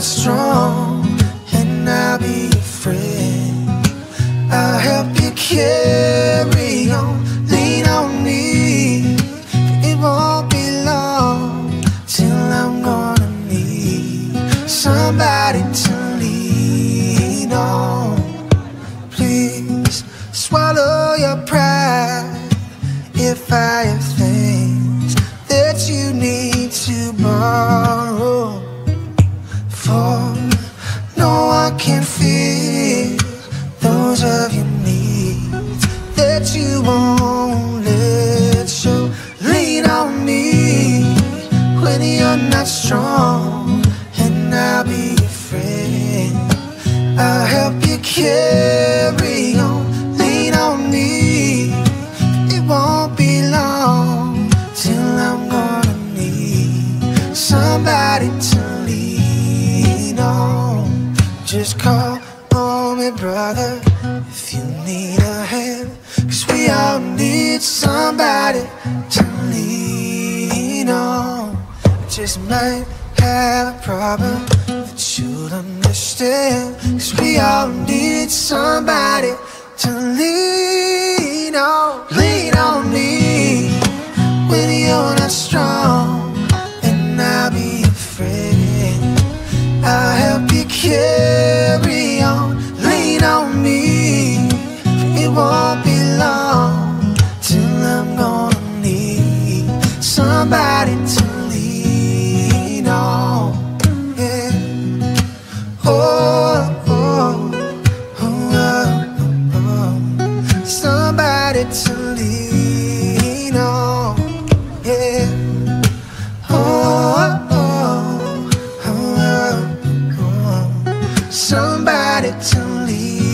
not strong, and I'll be your friend. I'll help you carry on. Lean on me, it won't be long till I'm gonna need somebody to lean on. Please swallow your pride if I have one can feel those of your needs that you won't let show. Lean on me when you're not strong, and I'll be your friend. I'll help you carry on. Lean on me. It won't be long till I'm gonna need somebody to. Just call on me, brother, if you need a hand. Cause we all need somebody to lean on. I just might have a problem that you'll understand. Cause we all need somebody to lean on. Lean on me when you're not strong, and I'll be your friend. I'll help you carry to lean on. Yeah. Oh oh, oh, oh, oh. Somebody to lean.